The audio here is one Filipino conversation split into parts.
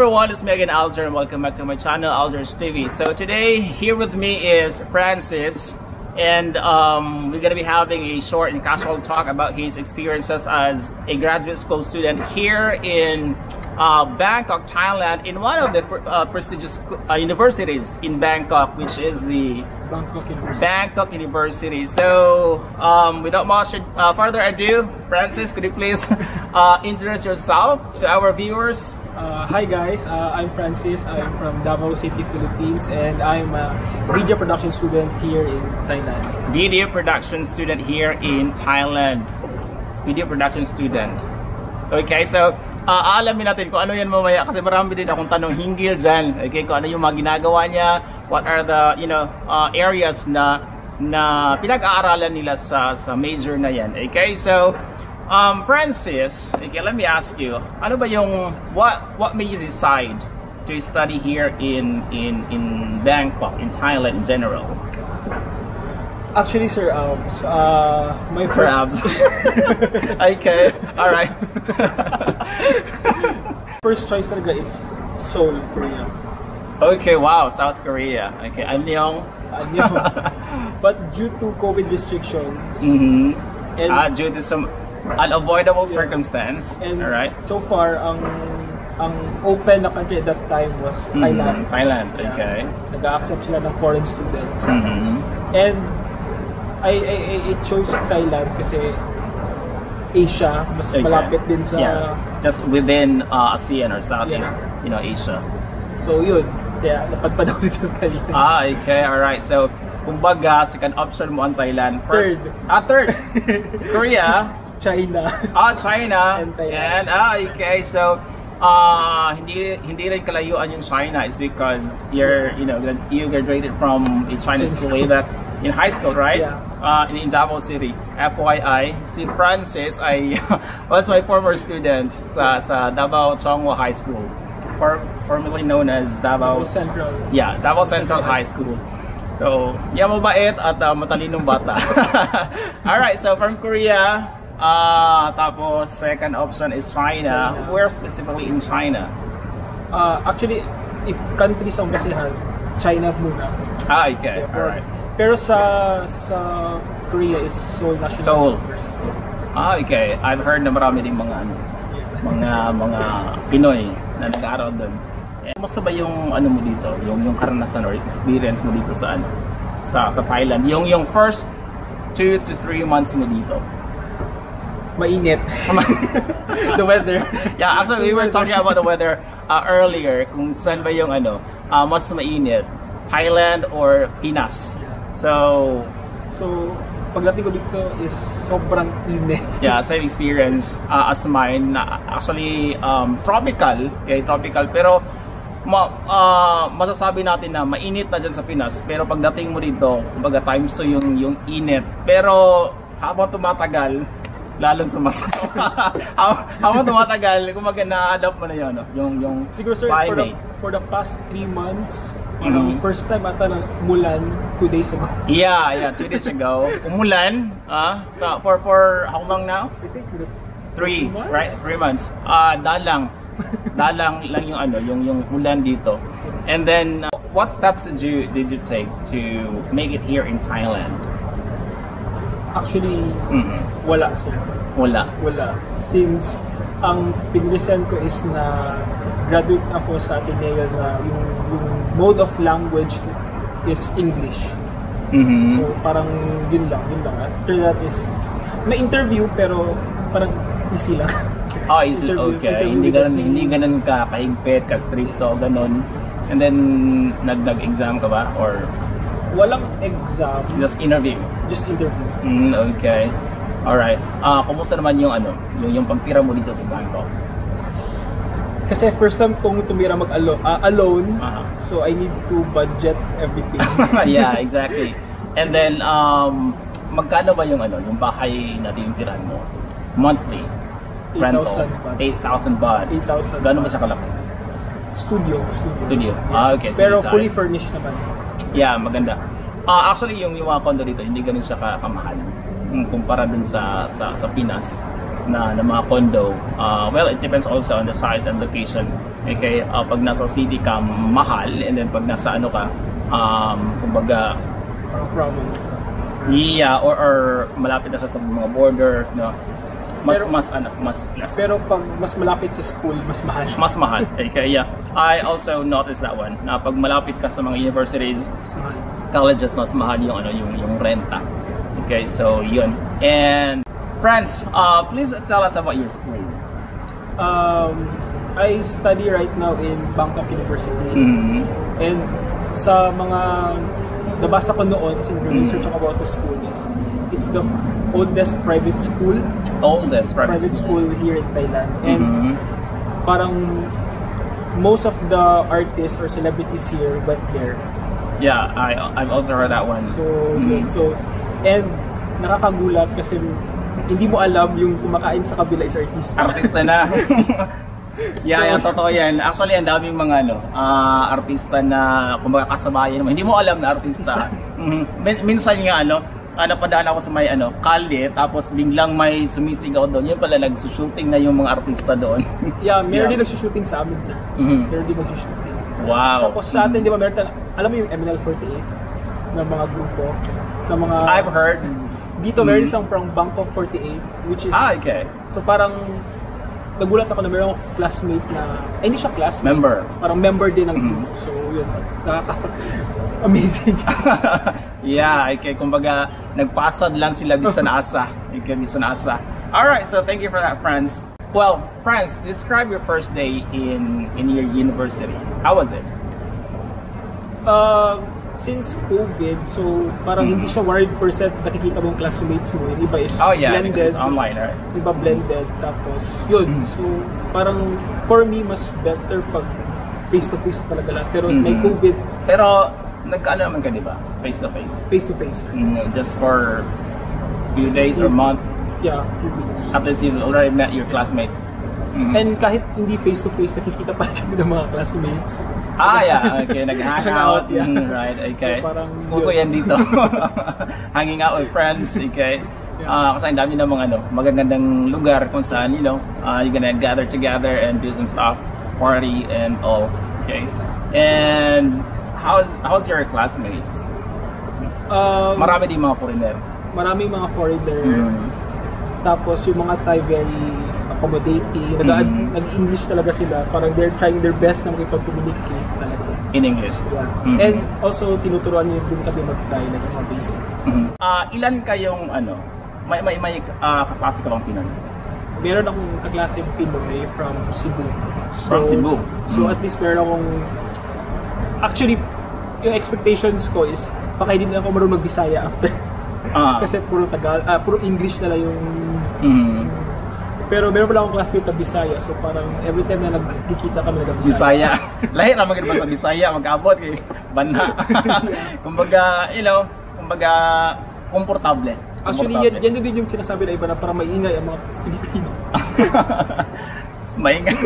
Everyone, it's Megan Alger and welcome back to my channel, Alger's TV. So today, here with me is Francis and um, we're going to be having a short and casual talk about his experiences as a graduate school student here in uh, Bangkok, Thailand, in one of the uh, prestigious uh, universities in Bangkok, which is the Bangkok University. Bangkok University. So, um, without much uh, further ado, Francis, could you please uh, introduce yourself to our viewers? Uh, hi guys, uh, I'm Francis. I'm from Davao City, Philippines, and I'm a video production student here in Thailand. Video production student here in Thailand. Video production student. Okay, so uh, alamin natin kung ano yan mamaya kasi marami din akong tanong hinggil dyan. Okay, kung ano yung mga ginagawa niya, what are the, you know, uh, areas na na pinag-aaralan nila sa sa major na yan. Okay, so um, Francis, okay, let me ask you, ano ba yung what what made you decide to study here in in in Bangkok, in Thailand in general? Actually, sir, um, uh, my first Crabs. okay, all right. first choice talaga is Seoul, Korea. okay, wow, South Korea. Okay, Annyeong. Ano? but due to COVID restrictions Mm-hmm. and Ah, due to some unavoidable Yeah. circumstance. and all right. so far ang ang open na country at that time was Thailand. Mhm, Thailand. Yeah. Okay. Nag-accept sila ng foreign students. Mm-hmm. And I, I, I, chose Thailand kasi Asia, mas Okay. malapit din sa... yeah, just within uh, ASEAN or Southeast, Yeah. you know, Asia. So yun, kaya napadpad ako dito sa Thailand. Ah, okay, all right. So, kumbaga, second option mo ang Thailand. First, Third. Ah, third. Korea. China. Ah, China. And Thailand. And, ah, okay. So, uh, hindi hindi rin kalayuan yung China is because you're, you know, you graduated from a Chinese school way back in high school, right? Yeah. Uh, in, in Davao City. FYI, si Francis ay was my former student sa sa Davao Chongwa High School. For, formerly known as Davao Central. Yeah, Davao Central High School. So, yeah, mabait at uh, matalinong bata. Alright, so from Korea, uh, tapos second option is China. China. Where specifically in China? Uh, actually, if countries ang basihan, China muna. Ah, okay. Alright. Pero sa sa Korea is Seoul National Seoul. University. Ah, okay. I've heard na marami ding mga ano, mga mga Pinoy na nag-aaral doon. Eh, Kamusta ba yung ano mo dito? Yung yung karanasan or experience mo dito sa ano? Sa sa Thailand. Yung yung first two to three months mo dito. Mainit. The weather. Yeah, actually we were talking about the weather uh, earlier kung saan ba yung ano, uh, mas mainit, Thailand or Pinas. So, So, pagdating ko dito is sobrang init. yeah, same experience uh, as mine. Na actually um, tropical, okay, tropical pero ma, uh, masasabi natin na mainit na dyan sa Pinas pero pagdating mo dito, kumbaga times 2 yung yung init. Pero habang tumatagal, lalo sumasama. habang, tumatagal, kumbaga na-adapt mo na yun, no? yung yung Siguro sir, for the, for the past three months, parang Mhm. first time ata na mulan two days ago. Yeah, yeah, two days ago. Umulan, ah, so for for how long now? I think Three, months? right? Three months. Ah, dalang. dalang lang yung ano, yung yung ulan dito. And then uh, what steps did you did you take to make it here in Thailand? Actually, Mhm. wala sir. Wala. Wala. Since ang pinilisan ko is na graduate ako sa Ateneo na yung, yung mode of language is English. Mhm. So parang yun lang, yun lang. After that is may interview pero parang easy lang. Ah, is it interview- okay? interview Hindi ganun, hindi ganun ka kahigpit, ka stricto, ganun. And then nag nag-exam ka ba or Walang exam, just interview? just interview. Mm, okay. Alright. Ah, kumusta naman yung ano, yung yung pagtira mo dito sa Bangkok? Kasi first time kong tumira mag -alo ah, alone, Aha. so I need to budget everything. yeah, exactly. And then, um, magkano ba yung ano, yung bahay na tinitirahan mo? Monthly? Rental? 8,000 8,000 baht. baht. 8,000 Gano'n ba siya kalaki? Studio, studio. Studio. Ah, okay. Pero Studio fully furnished naman. Yeah, maganda. Ah, actually, yung, yung mga condo dito, hindi ganun siya ka- kamahal. Mm, kumpara dun sa, sa, sa Pinas. Na, na mga condo. Uh, well, it depends also on the size and location. Okay, uh, pag nasa city ka, mahal. And then pag nasa ano ka, um, kumbaga, province. yeah, or, or malapit na siya sa mga border, no? Mas, Pero- mas, ano, mas less. Pero pag mas malapit sa school, mas mahal. mas mahal. Okay, yeah. I also noticed that one. Na pag malapit ka sa mga universities, Mas mahal. colleges, mas mahal yung ano yung yung renta. Okay, so yun. And friends, uh, please tell us about your school. Um, I study right now in Bangkok University. Mm. And sa mga nabasa ko noon kasi nag-research Mm. ako about the school is it's the oldest private school Oldest private, private school here in Thailand and Mhm. parang most of the artists or celebrities here went there Yeah, I I've also heard that one. so Mhm. yun. so and nakakagulat kasi hindi mo alam yung kumakain sa kabila is artista Artista na. yeah, yeah, totoo yan. Actually, ang daming mga ano, ah, artista na kumbaga kasabayan mo. Hindi mo alam na artista. Mhm. Min- minsan nga ano, ah, napadaan ako sa may ano, kalye, tapos biglang may sumisigaw doon. Yun pala nagsushooting na yung mga artista doon. yeah meron Yeah. din nagsushooting sa amin sir Mhm. meron din nagsushooting Wow. Tapos sa atin, di ba, meron alam mo yung MNL48 ng mga grupo, ng mga... I've heard. Dito meron Mm. siyang parang Bangkok 48, which is... Ah, okay. So parang, nagulat ako na meron akong classmate na, ay hindi siya classmate, Member. parang member din ng Mhm. grupo. So yun, nakaka... Amazing. yeah, okay. Kumbaga, nagpasad lang sila bisan asa. Okay, bisan asa. Alright, so thank you for that, friends. Well, friends, describe your first day in in your university. How was it? uh, since COVID, so parang Mhm. hindi siya 100% nakikita mo yung classmates mo. Yung iba is Oh yeah, blended. it's online, right? iba blended tapos yun Mm. so parang for me mas better pag face to face talaga lahat pero Mhm. may covid Pero nagkaano naman ka, di ba? Face to face. face to face Mm, Just for few days or month, yeah few weeks at least you already met your classmates. Mhm. and kahit hindi face to face nakikita pa rin kami ng mga classmates Ah, yeah. Okay, nag-hangout. Yeah. Mm, right, okay. So, parang Uso yan dito. Hanging out with friends, okay? Yeah. Ah, kasi ang dami ng mga ano, magagandang lugar kung saan, you know, uh, you're gonna gather together and do some stuff, party and all, okay? And how's how's your classmates? um, Marami din mga foreigner. maraming mga foreigner Mm. tapos yung mga Thai very accommodating nag- Mhm. nag-English talaga sila parang they're trying their best na makipag-communicate talaga In English. yeah. Mhm. and also tinuturuan niyo din kami yung mga basic Mhm. Ah, ilan kayong ano, may may may uh, kaklase ka bang Pinoy? meron akong kaklaseng Pinoy from Cebu. From Cebu. So Mm. at least meron akong... Actually, yung expectations ko is baka hindi na ako marunong mag-Bisaya after. Ah. Kasi puro Tagal, ah, puro English na lang yung... Mhm. Pero meron pala akong classmate na Bisaya. So parang every time na nagkikita kami nag Bisaya. Lahi ra magid sa Bisaya mag-abot kay banha. kumbaga, you know, kumbaga komportable. Actually, yan, yan din yung sinasabi na iba na parang maingay ang mga Pilipino. Maingay.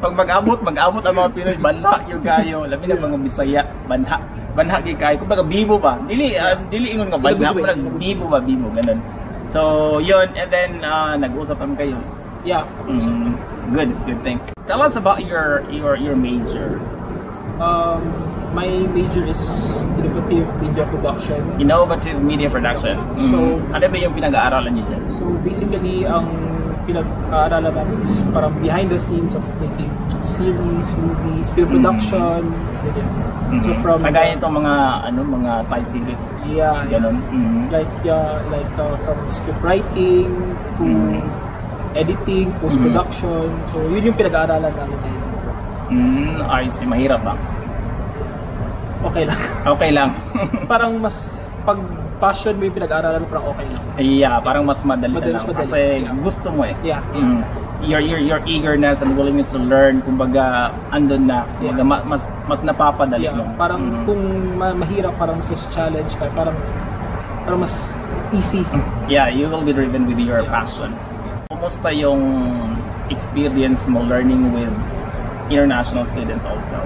Pag mag-abot, mag-abot ang mga Pinoy, banha yung kayo. Labi na mga Bisaya, banha. Banha gyud kayo. Kumbaga bibo ba? Dili ah, dili ingon nga banha, parang bibo ba bibo ganun. So, yun and then ah, nag-usap kami kayo. Yeah. Mm, good, good thing. Tell us about your your your major. Um, my major is innovative media production. Innovative Media Production. So- Mm. ano ba yung pinag-aaralan niyo dyan? So basically, ang pinag-aaralan namin is parang behind the scenes of making series, movies, film Mm. production, ganyan. So from Kagaya itong mga ano mga Thai series yeah, ganun. Mhm. like yeah, like uh, from script writing to Mm. editing, post production. So yun yung pinag-aaralan namin ngayon. Mm, I see. Mahirap ba? Okay lang. Okay lang. parang mas pag passion mo yung pinag-aaralan mo, parang okay lang. yeah, parang mas madali na Madali, lang. madali. Kasi Yeah. gusto mo eh. Yeah. Mm. Your, your, your eagerness and willingness to learn, kumbaga, andun na. Kumbaga, Yeah. ma- mas, mas napapadali Yeah, mo. parang Mhm. kung ma- mahirap parang sa challenge ka, parang parang mas easy. Yeah, you will be driven with your passion. Kumusta yung experience mo learning with international students also?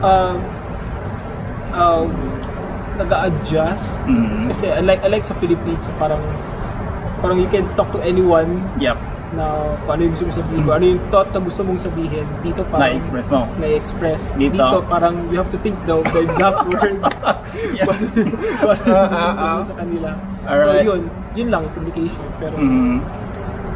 Um, um, nag-a-adjust Mhm. kasi I like, I like sa Philippines parang parang you can talk to anyone Yep. na kung ano yung gusto mo sabihin, kung ano yung thought na gusto mong sabihin, dito parang Na-express mo. na-express. Dito. Dito, parang you have to think the, the exact word. Yeah. Kung ano yung gusto mong ah, sabihin sa kanila. Alright. So yun, yun lang, communication. Pero Mhm.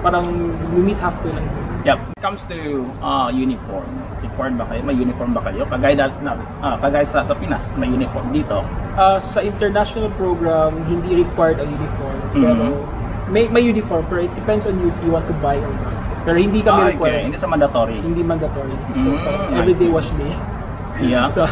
parang we meet halfway lang. Yep. When it comes to uh, uniform, required ba kayo? May uniform ba kayo? Kagaya, na, ah, kagaya sa, sa Pinas, may uniform dito. Ah, sa international program, hindi required ang uniform. Mhm. Pero may, may uniform, pero it depends on you if you want to buy or not. Pero hindi kami Ah, okay. required. Hindi sa mandatory. Hindi mandatory. So, Mm, I everyday wash day. Yeah. So,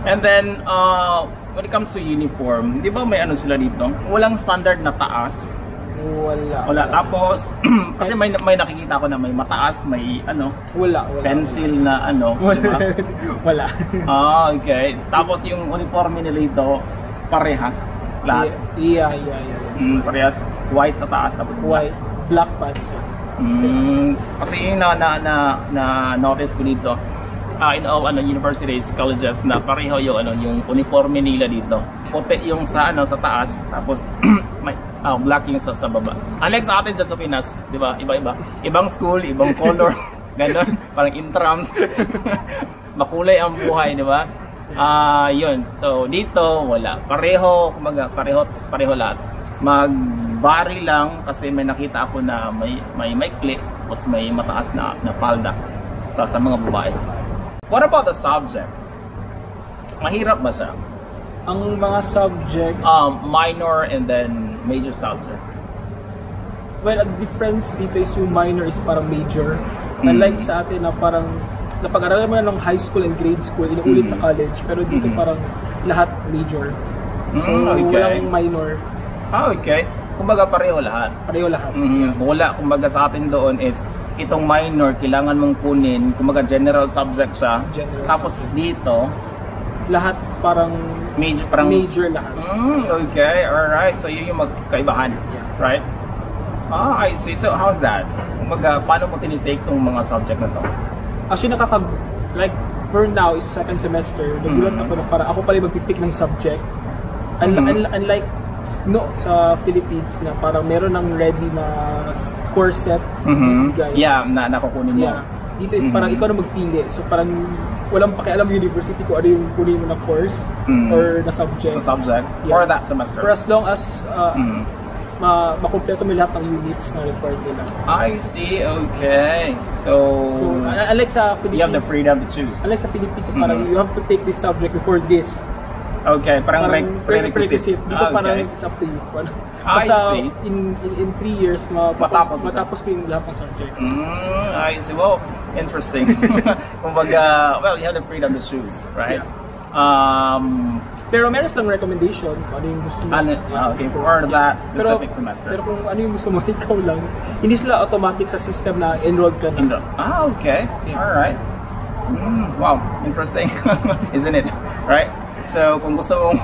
And then, uh, when it comes to uniform, di ba may ano sila dito? Walang standard na taas. Wala. Wala. Tapos, kasi may, may nakikita ko na may mataas, may ano, Wala, wala. pencil na ano. Wala. ba? wala. Ah, okay. Tapos yung uniforme nila ito, parehas. Lahat. Yeah, yeah, yeah. yeah. Mm, parehas. White sa taas. Tapos White, black pants. Mm, kasi yun na, na, na, na notice ko dito, ah, in all ano, universities, colleges, na pareho yung, ano, yung uniforme nila dito. Puti yung sa, ano, sa taas, tapos ah, black yung sa, sa baba. Unlike sa atin dyan sa Pinas, di ba? Iba-iba. Ibang school, ibang color, gano'n, parang intrams. Makulay ang buhay, di ba? Ah, yun. So, dito, wala. Pareho, kumaga, pareho, pareho lahat. Mag-vary lang kasi may nakita ako na may may maikli tapos may mataas na, na palda sa, sa mga babae. What about the subjects? Mahirap ba siya? Ang mga subjects, Um, minor and then major subjects. well, ang difference dito is yung minor is parang major. Mm. Unlike sa atin na parang napag-aralan mo na ng high school and grade school, inuulit Mm. sa college. Pero dito Mhm. parang lahat major. So, Mm, okay. walang minor. Ah, okay. Kumbaga pareho lahat. Pareho lahat. Mhm. Wala, kumbaga sa atin doon is itong minor, kailangan mong kunin, kumbaga general subject siya. General Tapos subject. dito, Lahat parang major, parang major lahat. Mm, okay, alright. So yun yung magkaibahan, Yeah. right? Ah, I see. So how's that? Kumbaga, paano mo tinitake tong mga subject na to? Actually, nakaka... Like, for now, is second semester. Nagulat Mhm. ako na parang ako pala magpipick ng subject. Un- Mhm. un- unlike no, sa Philippines na parang meron ng ready na course set. Mhm. bigay. Yeah, na nakukunin mo. Yeah. Dito is parang Mhm. ikaw na magpili. So parang walang pakialam yung university kung ano yung kunin mo na course Mhm. or na subject. The subject Yeah. for that semester. For as long as uh, Mhm. ma makumpleto mo lahat ng units na required nila. I see. Okay. So, So, un- unlike sa Philippines, you have the freedom to choose. unlike sa Philippines, parang Mhm. you have to take this subject before this. Okay, parang, Parang prerequisite. Dito Ah, parang okay. it's up to you. Ano. I Basta see. in, in, in three years, ma- Matapos siya. matapos ko yung lahat ng subject. Mm, I see. Well, interesting. Kumbaga, well, you have the freedom to choose, right? Um, Pero meron silang recommendation kung ano yung gusto mo. ano, ah, okay, for that pero, specific semester. pero kung ano yung gusto mo, ikaw lang. Hindi sila automatic sa system na enrolled ka na. Ah, okay. Yeah. All right. Mm, wow, interesting, isn't it? Right? So, kung gusto mong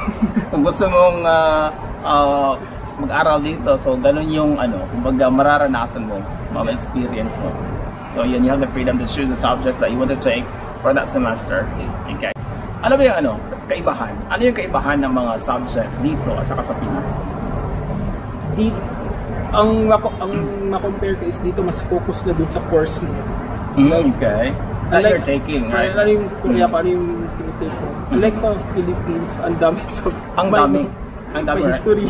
kung gusto mong ah, ah, mag-aral dito, so ganun yung ano, kumbaga mararanasan mo, mga experience mo. So, yun, you have the freedom to choose the subjects that you want to take for that semester. Okay. Ano ba yung ano, kaibahan? Ano yung kaibahan ng mga subject dito at saka sa Pinas? Di, ang, ang na-compare ko is dito mas focus na dun sa course mo. Mm, okay. That Unlike- you're taking, right? Ano yung Korea Mm. ano yung tinitake ko. Unlike sa Philippines, ang dami sa Ang dami. Ang dami, May history.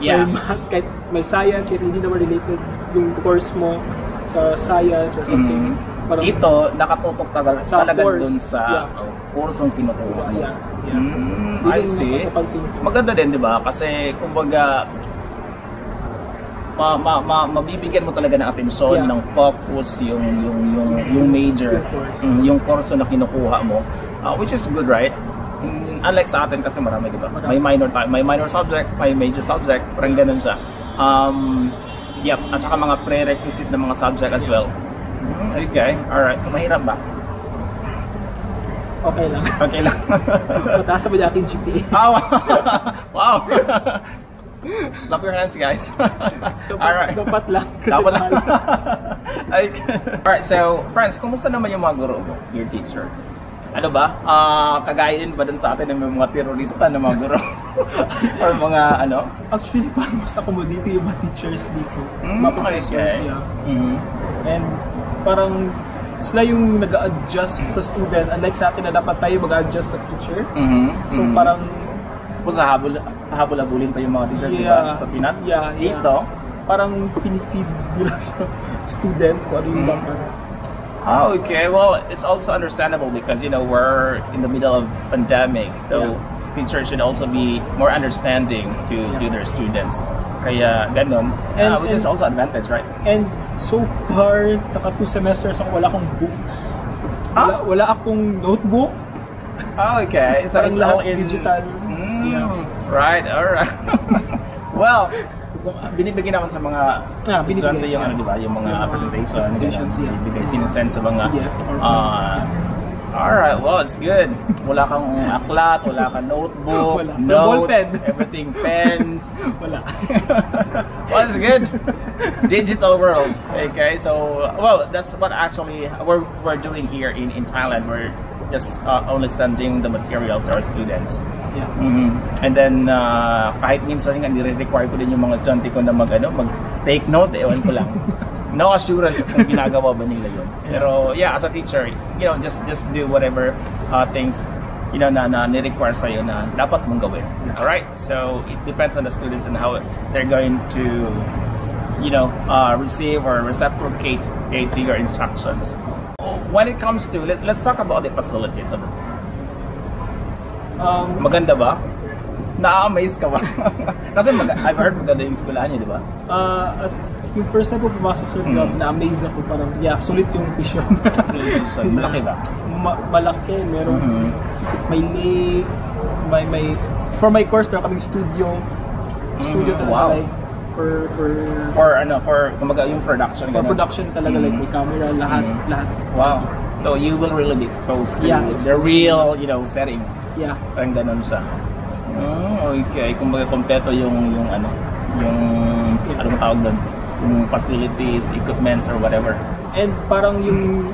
Yeah. May math, kahit may science, kahit hindi naman related yung course mo sa science or something. Mm. Parang, Dito, nakatutok talaga, Sa talaga course, dun sa yeah. uh, kursong kinukuha mo. Yeah, yeah. Mm, I see. Maganda din, di ba? Kasi, kumbaga, ma, ma, ma, mabibigyan mo talaga ng atensyon, Yeah. ng focus, yung, yung, yung, yung major, Yung course. mm, yung kurso na kinukuha mo, uh, which is good, right? Mm, unlike sa atin kasi marami, di ba? May minor, may minor subject, may major subject, parang ganun siya. Um, yep, at saka mga prerequisite na mga subject as well. Mm, Okay, alright. So, mahirap ba? Okay lang. Okay lang. Mataas naman yung aking GPA. oh, wow. Clap your hands, guys. alright. Dapat lang. Kasi Dapat okay. Alright, so, friends, kumusta naman yung mga guro mo, your teachers? Ano ba? Ah, kagaya din ba dun sa atin ng mga terorista na mga guro? Or mga ano? Actually, parang mas accommodating yung mga teachers dito. Mm, mga professors, okay. yeah. Mhm. And parang sila yung nag adjust sa student unlike sa atin na dapat tayo mag-adjust sa teacher. Mhm. So Mhm. parang sa habol, habol-habulin pa yung mga teachers, di ba? Sa Pinas? Yeah, yeah. Dito? parang finifeed nila sa student kung ano yung Mm. Ah, okay. Well, it's also understandable because you know we're in the middle of pandemic, so Yeah. teachers should also be more understanding to to their students. Kaya ganun, And- uh, which is also advantage, right? And so far, naka two semesters ako wala akong books. Wala, Ah? wala akong notebook. Oh, okay. So Parang it's all in digital. Mm, Yeah. Right. All right. well, binibigyan naman sa mga Ah, binibigyan, estudyante yung yeah. ano, di ba? Yung mga mga presentation, presentations, yeah. Binibigay sinasend sa mga Yeah, uh, Alright, well, it's good. Wala kang aklat, wala kang notebook, Wala. notes, Ballpen. everything, pen. Wala. well, it's good. Digital world. Okay, so well, that's what actually we're we're doing here in in Thailand. We're just uh, only sending the material to our students. Yeah. Mhm. And then uh, kahit minsan nga nire-require ko din yung mga estudyante ko na mag ano, mag take note, ewan ko lang. no assurance kung ginagawa ba nila yun. Pero yeah, as a teacher, you know, just just do whatever uh, things you know na, na ni-require sa na dapat mong gawin. All right? So it depends on the students and how they're going to you know, uh, receive or reciprocate to your instructions. When it comes to, let, let's talk about the facilities of the school. Um, Maganda ba? Na-amaze ka ba? Kasi mag I've heard maganda yung eskwelahan niyo, di ba? uh, at yung first time ko pumasok sa job, Mm. na-amaze ako parang, yeah, sulit yung vision. So, so malaki ba? Ma- malaki, meron, Mhm. may lake, may, may, for my course, meron kaming studio, studio Mm, talaga, wow. like, for, for, For ano, for kumaga yung production for ganun. production talaga, like, Mhm. may camera, lahat, Mhm. lahat. Wow. So you will really be exposed to Yeah, the real, you know, setting. Yeah. Parang ganun siya. Mm, okay. Kumbaga kompleto yung yung ano, yung ano mo tawag doon? Yung facilities, equipments or whatever. And parang yung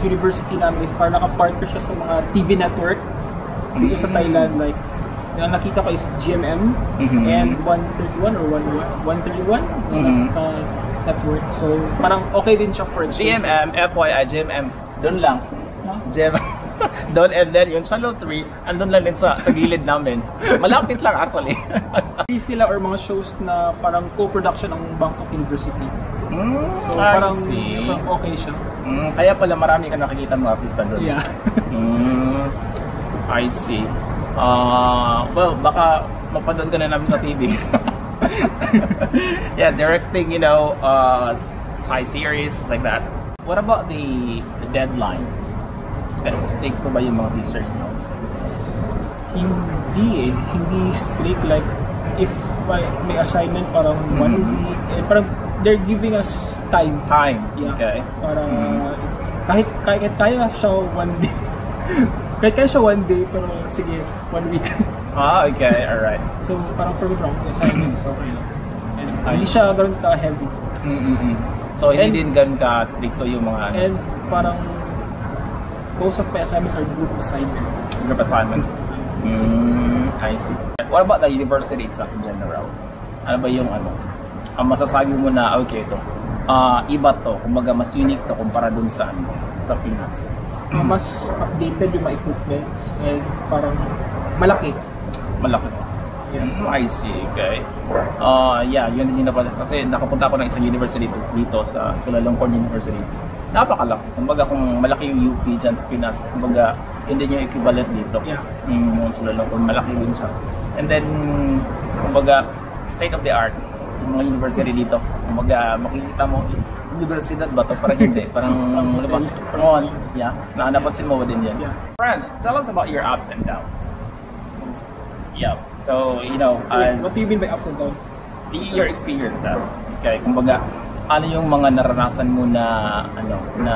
university namin is parang naka-partner siya sa mga TV network dito sa Mm. Thailand. Like, yung nakita ko is GMM Mhm. and 131 or 131 Mhm. uh, network. So, parang okay din siya for exposure. GMM, FYI, GMM, doon lang. Huh? GMM. doon and then yung Channel 3, andun lang din sa, sa gilid namin. Malapit lang actually. Free sila or mga shows na parang co-production ng Bangkok University. mm, So, I parang, see. parang okay siya. Mm, kaya pala marami ka nakikita mga artista doon. Yeah. Mm, I see. Uh, well, baka mapanood ka na namin sa TV. yeah, directing, you know, uh, Thai series like that. What about the, the deadlines? Stick ko ba yung mga teachers mo? Hindi eh. Hindi strict. Like, if may, may assignment parang one Mhm. week, eh, parang they're giving us time. Time. Yeah. Okay. Para Mhm. kahit kahit kaya siya one day. kahit kaya siya one day pero sige, one week. Ah, okay. Alright. so parang for me parang assignments is okay lang. And hindi siya ganun ka heavy. Mm-mm. So, hindi And- din ganun ka stricto yung mga ano, And parang most of my assignments are group assignments. group assignments. Mm, I see. What about the university itself in general? Ano ba yung ano? Ang masasabi mo na, okay, ito. ah iba to, kumbaga mas unique to kumpara dun sa ano, sa Pinas. Mas updated yung mga equipments and parang malaki. Malaki. Yeah. I see, okay. Uh, yeah, yun din na Kasi nakapunta ako ng isang university dito, dito sa Chulalongkorn University. Napakalaki. Kumbaga kung malaki yung UP dyan sa Pinas, kumbaga yun din yung equivalent dito. Yeah. Mm, yung Chulalongkorn, malaki din siya. And then, kumbaga, state of the art, yung mga university dito. Kumbaga, makikita mo, universidad ba to? Parang hindi. Parang, ano ba? Parang, yeah. Na napansin mo ba din yan? Yeah. Friends, tell us about your ups and downs. Yeah. So, you know, as What do you mean by ups and downs? your experiences. Okay, kumbaga, ano yung mga naranasan mo na ano na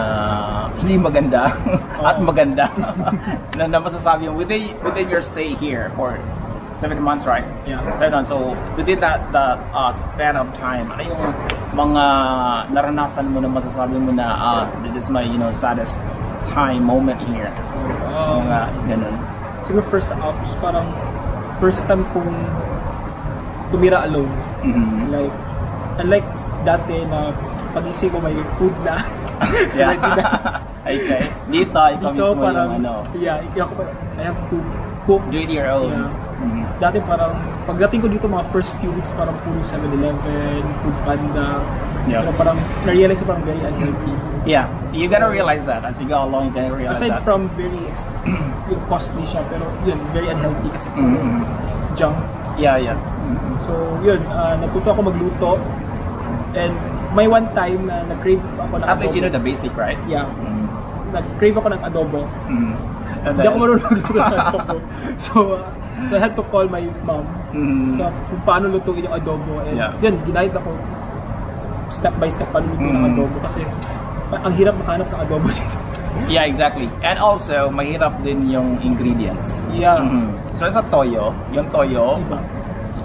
hindi maganda at Oo. maganda na, na masasabi mo within within your stay here for seven months, right? Yeah. Seven months. So within that that uh, span of time, ano yung mga naranasan mo na masasabi mo na ah, this is my you know saddest time moment here? Um, Mga ganun. siguro first ops, parang first time kong tumira alone. Mhm. Like, unlike dati na pag-isip ko may food na. Yeah. Okay. Dito, ikaw Dito mismo parang, yung ano, yeah, ako pa, I have to cook. do it your own. Yeah. Mhm. Dati parang, pagdating ko dito mga first few weeks, parang puro 7-Eleven, Food Panda. Yeah. Pero parang, na-realize ko parang very unhealthy. Yeah, you gotta realize that as you go along. You gotta realize Aside that. from very yung costly siya, pero yun, very unhealthy kasi Mhm. junk. yeah, yeah. Mhm. So, yun, ah, natuto ako magluto. And may one time na nag-crave ako ng At least you know the basic, right? Yeah. Mhm. Nag-crave ako ng adobo. Mhm. And Hindi ako marunong magluto ng adobo. So, ah, so, I had to call my mom. Mhm. So, kung paano lutuin yung adobo. And Yeah. yun, ginahit ako step by step paano lutuin ng Mhm. adobo. Kasi ang hirap makahanap ng adobo dito. Yeah, exactly. And also, mahirap din yung ingredients. Yeah. Mhm. So, sa toyo, yung toyo, Diba?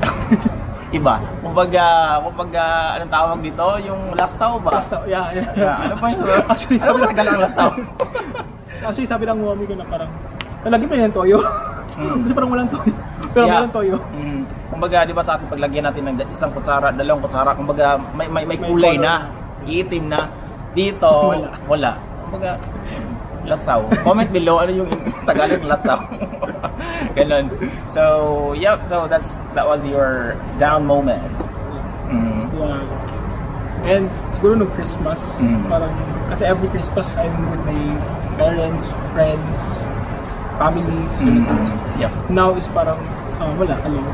iba. Kumbaga, kumbaga, anong tawag dito? Yung lasaw ba? So, yeah, yeah. Yeah, ano pa yung Actually, ano sabi, ba tagal ang lasaw? actually, sabi ng mommy ko na parang, nalagyan pa yung toyo. Mm. Kasi parang walang toyo. Pero Yeah. walang toyo. Mhm. Kumbaga, di ba sa ating paglagyan natin ng isang kutsara, dalawang kutsara, kumbaga may may, may May kulay color. na, iitim na. Dito, Wala. wala. Kumbaga, lasaw. Comment below ano yung Tagalog lasaw. Ganon. So, yeah, so that's that was your down moment. Mhm. Yeah. And siguro nung Christmas, Mm. parang, kasi every Christmas I'm with my parents, friends, families, relatives. Mhm. Yep. Now is parang, ah, wala, alone.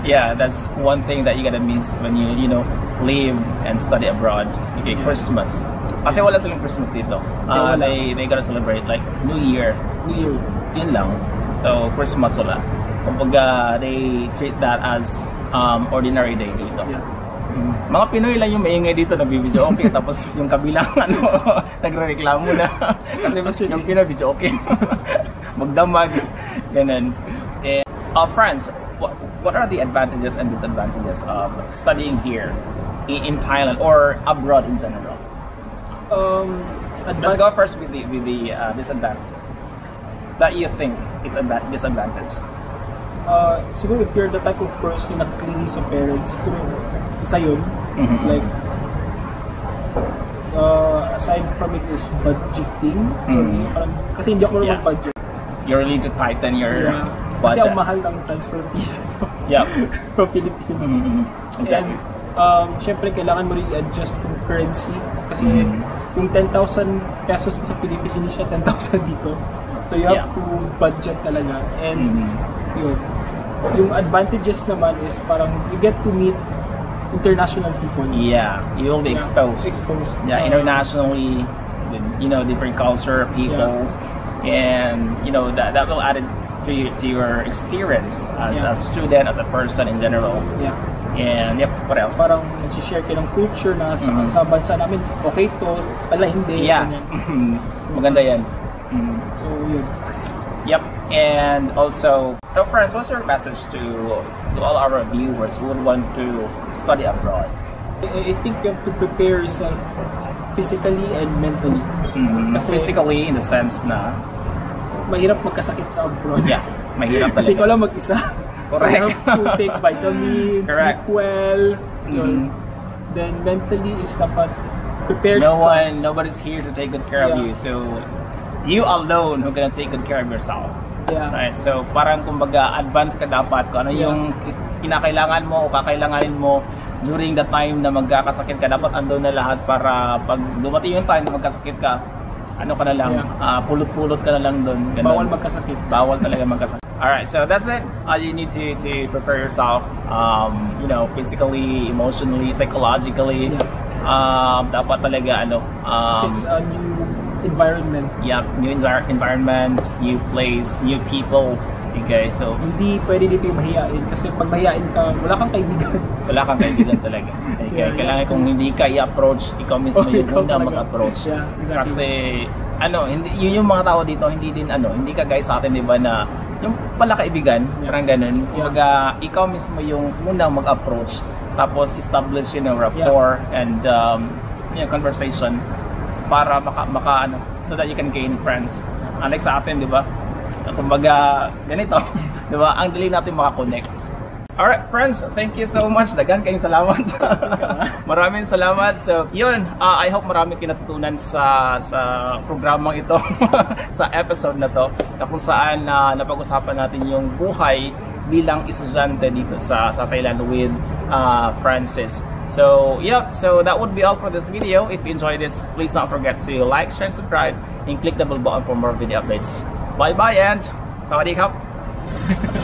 Yeah, that's one thing that you gotta miss when you, you know, live and study abroad. Okay, Yeah. Christmas. Kasi wala silang Christmas dito. Uh, they, they gotta celebrate like New Year. New Year. Yun lang. So, Christmas wala. Kumbaga, they treat that as um, ordinary day dito. Yeah. Mm. Mga Pinoy lang yung maingay dito, nagbibideo okay, tapos yung kabilang ano, nagre-reklamo na. Kasi yung Pinoy, video okay. Magdamag. Ganun. Uh, friends, what, what are the advantages and disadvantages of studying here in, in Thailand or abroad in general? Um, Let's go first with the with the uh, disadvantages that you think it's a disadvantage. uh, siguro if you're the type of person na clingy sa parents, siguro isa yun. Mhm. Like, uh, aside from it is budgeting. Mhm. Parang, kasi hindi ako Yeah. budget. You really need to tighten your Yeah. Kasi budget. ang mahal ng transfer fees ito Yeah. from Philippines. Mhm. Exactly. And, um, syempre, kailangan mo i-adjust yung currency. Kasi Mhm. yung 10,000 pesos sa Philippines, hindi siya 10,000 dito. So you have Yeah. to budget talaga. And Mhm. yun. Yung advantages naman is parang you get to meet international people. Yeah, you will be Yeah. exposed. Exposed. Yeah, internationally, you know, different culture, people, and you know that that will add it to your, to your experience as Yeah. a student, as a person in general. Yeah. And yep, what else? Parang nag-share kayo ng culture na sa, Mhm. sa bansa namin, okay to, sa pala hindi. yeah, ganyan. maganda yan. Mhm. So, yun. Yep, and also, so friends, what's your message to to all our viewers who would want to study abroad? I I think you have to prepare yourself physically and mentally. Mhm. Kasi- Physically, in the sense na, Mahirap magkasakit sa abroad. yeah, mahirap Kasi ikaw talaga. lang mag-isa. Correct. So you have to take vitamins, Correct. sleep well. Yun. Mhm. Then mentally is dapat prepared. No one, nobody's here to take good care of Yeah. you. So, you alone who gonna take good care of yourself. Yeah. Right? So, parang kumbaga, advance ka dapat kung ano Yeah. yung ki- kinakailangan mo o kakailanganin mo during the time na magkakasakit ka. Dapat andun na lahat para pag dumating yung time na magkasakit ka, ano ka na lang, Yeah. ah, pulot-pulot ka na lang doon. Bawal magkasakit. Bawal talaga magkasakit. Alright, so that's it. Uh, you need to, to prepare yourself, um, you know, physically, emotionally, psychologically. Yeah. Um, dapat talaga, ano, um, it's a new environment. yeah, new environment, new place, new people. Okay, so Hindi pwede dito yung mahiyain. Kasi pag mahiyain ka, wala kang kaibigan. wala kang kaibigan talaga. Okay, Yeah, kailangan yeah. kung hindi ka i-approach, ikaw mismo Oh, yung ikaw una talaga. mag-approach. Yeah, exactly. Kasi ano, hindi yun yung mga tao dito, hindi din ano, hindi ka guys sa atin 'di ba na yung pala kaibigan, Yeah. parang ganun. Yeah. Kumbaga, ikaw mismo yung unang mag-approach tapos establish you know rapport and um, know, conversation para maka, maka ano, so that you can gain friends. Unlike sa atin, di ba? Kumbaga, ganito, di ba? Ang dali natin makakonect. Alright, friends, thank you so much. Dagan kayong salamat. Maraming salamat. So, yun, uh, I hope marami kinatutunan sa sa programang ito, sa episode na to, na kung saan uh, napag-usapan natin yung buhay bilang estudyante dito sa sa Thailand with uh, Francis. So, yeah, so that would be all for this video. If you enjoyed this, please don't forget to like, share, subscribe, and click the bell button for more video updates. บายบายแอนสวัสดีครับ